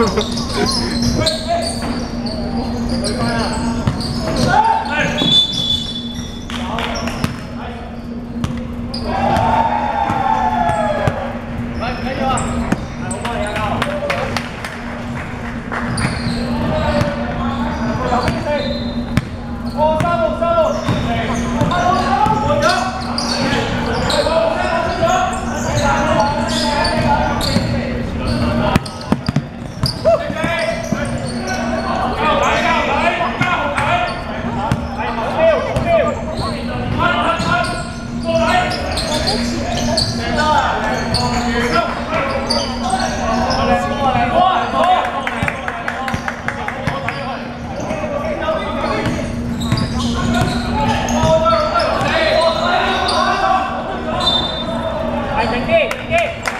wait, wait. eight, eight.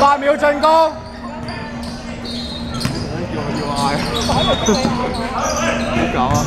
八秒進攻。要要嗌，點搞啊？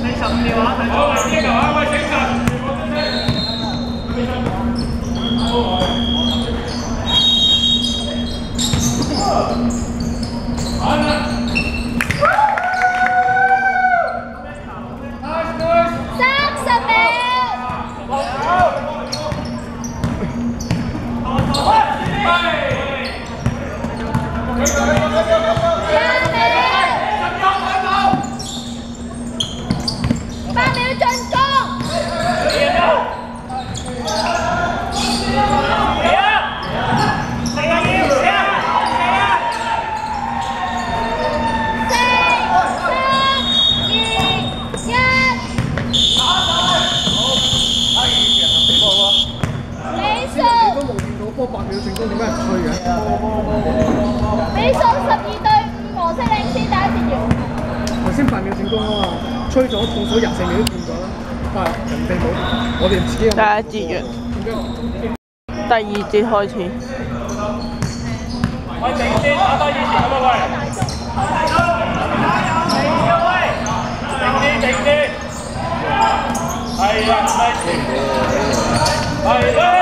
第十五秒啊！我唔知道啊，喂，醒神！Go, go, go, go, go. 少人性你都見過啦，但係人哋冇，我哋自己第一節完，第二節開始。喂，第二節打第二節啊喂！定啲，定啲，係啦，係啦。